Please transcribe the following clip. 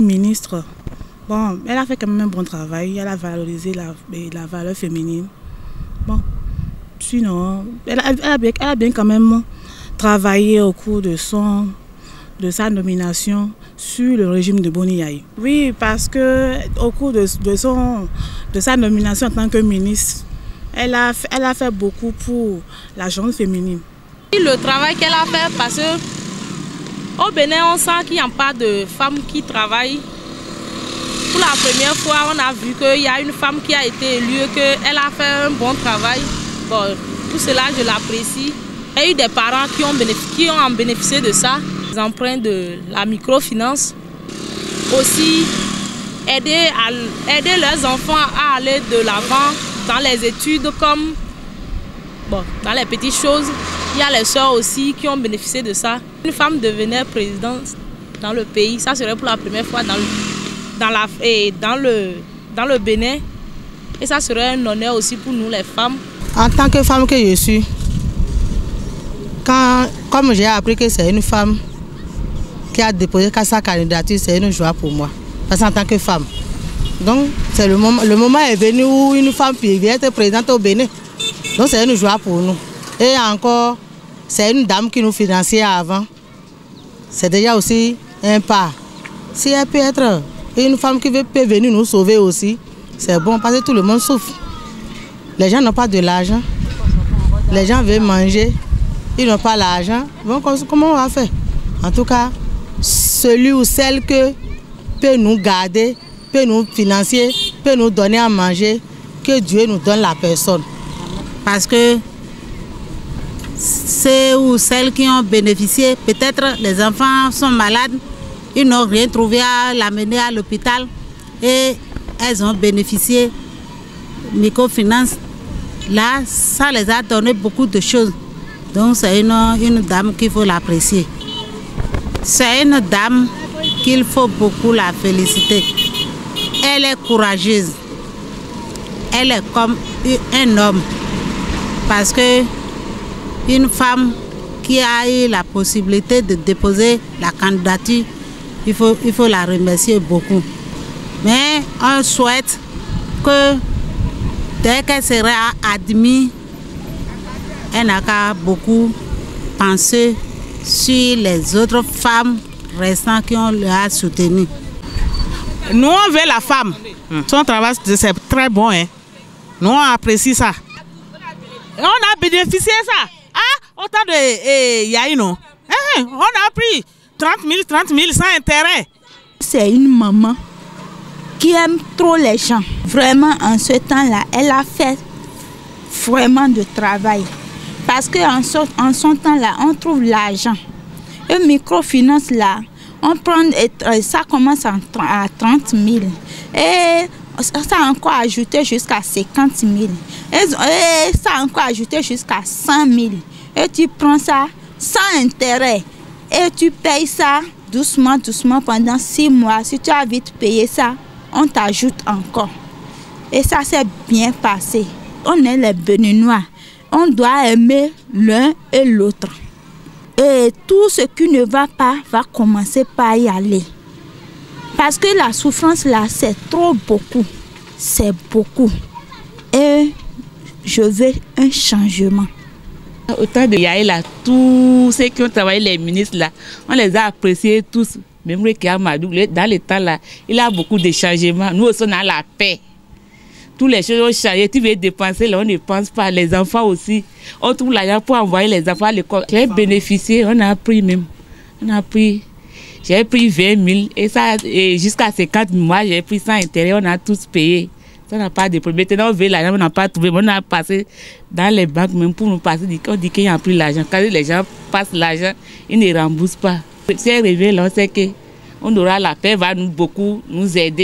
ministre, bon, elle a fait quand même un bon travail. Elle a valorisé la, la valeur féminine. Bon, sinon, elle a, bien, quand même travaillé au cours de son de sa nomination sur le régime de Boni Oui, parce que au cours de, son, de sa nomination en tant que ministre, elle a, elle a fait beaucoup pour la jeune féminine. Le travail qu'elle a fait, parce que au Bénin, on sent qu'il n'y a pas de femmes qui travaillent. Pour la première fois, on a vu qu'il y a une femme qui a été élue, qu'elle a fait un bon travail. Bon, tout cela, je l'apprécie. Il y a eu des parents qui ont, bénéficié de ça emprunts de la microfinance. Aussi, aider, aider leurs enfants à aller de l'avant dans les études comme bon, dans les petites choses. Il y a les soeurs aussi qui ont bénéficié de ça. Une femme devenait présidente dans le pays. Ça serait pour la première fois dans le, dans la, et dans le, dans le Bénin. Et ça serait un honneur aussi pour nous les femmes. En tant que femme que je suis, quand, comme j'ai appris que c'est une femme qui a déposé sa candidature, c'est une joie pour moi. Parce qu'en tant que femme. Donc, c'est le moment, le moment est venu où une femme vient être présidente au Bénin. Donc, c'est une joie pour nous. Et encore, c'est une dame qui nous finançait avant. C'est déjà aussi un pas. Si elle peut être une femme qui peut venir nous sauver aussi, c'est bon parce que tout le monde souffre. Les gens n'ont pas de l'argent. Les gens veulent manger. Ils n'ont pas l'argent. Comment on va faire? En tout cas, celui ou celle que peut nous garder, peut nous financer, peut nous donner à manger, que Dieu nous donne la personne. Parce que ceux ou celles qui ont bénéficié, peut-être les enfants sont malades, ils n'ont rien trouvé à l'amener à l'hôpital et elles ont bénéficié microfinance. Là, ça les a donné beaucoup de choses. Donc c'est une, une dame qu'il faut l'apprécier. C'est une dame qu'il faut beaucoup la féliciter. Elle est courageuse. Elle est comme un homme. Parce que une femme qui a eu la possibilité de déposer la candidature, il faut, il faut la remercier beaucoup. Mais on souhaite que dès qu'elle sera admise, elle n'a qu'à beaucoup penser sur les autres femmes restantes qui ont le soutenu. Nous, on veut la femme. Son travail, c'est très bon. Hein. Nous, on apprécie ça. On a bénéficié ça. Autant de eh. Eh, on a pris 30 000, 30 000 sans intérêt. C'est une maman qui aime trop les gens. Vraiment, en ce temps-là, elle a fait vraiment de travail. Parce qu'en en son temps-là, on trouve l'argent. Et microfinance là, on prend, ça commence à 30 000. Et ça a encore ajouté jusqu'à 50 000. Et, ça a encore ajouté jusqu'à 100 000. Et tu prends ça sans intérêt. Et tu payes ça doucement, doucement pendant 6 mois. Si tu as vite payé ça, on t'ajoute encore. Et ça s'est bien passé. On est les Béninois on doit aimer l'un et l'autre. Et tout ce qui ne va pas va commencer par y aller. Parce que la souffrance là, c'est trop beaucoup. C'est beaucoup. Et je veux un changement. Autant de Yaïla, tous ceux qui ont travaillé, les ministres là, on les a appréciés tous. Même le Kiamadou, dans le temps là, il a beaucoup de changements. Nous aussi, on a la paix toutes les choses ont changé. Tu veux dépenser, là, on ne pense pas. Les enfants aussi. On trouve l'argent pour envoyer les enfants à l'école. J'ai bénéficié, on a pris même. On a pris. J'ai pris 20 000 et ça, jusqu'à 50 000, moi j'ai pris sans intérêt, on a tous payé. Ça n'a pas de problème. Maintenant, on veut l'argent, on n'a pas trouvé. On a passé dans les banques même pour nous passer. On dit qu'il y a pris l'argent. Quand les gens passent l'argent, ils ne remboursent pas. C'est arrivé là, c'est qu'on aura la paix, va nous beaucoup nous aider.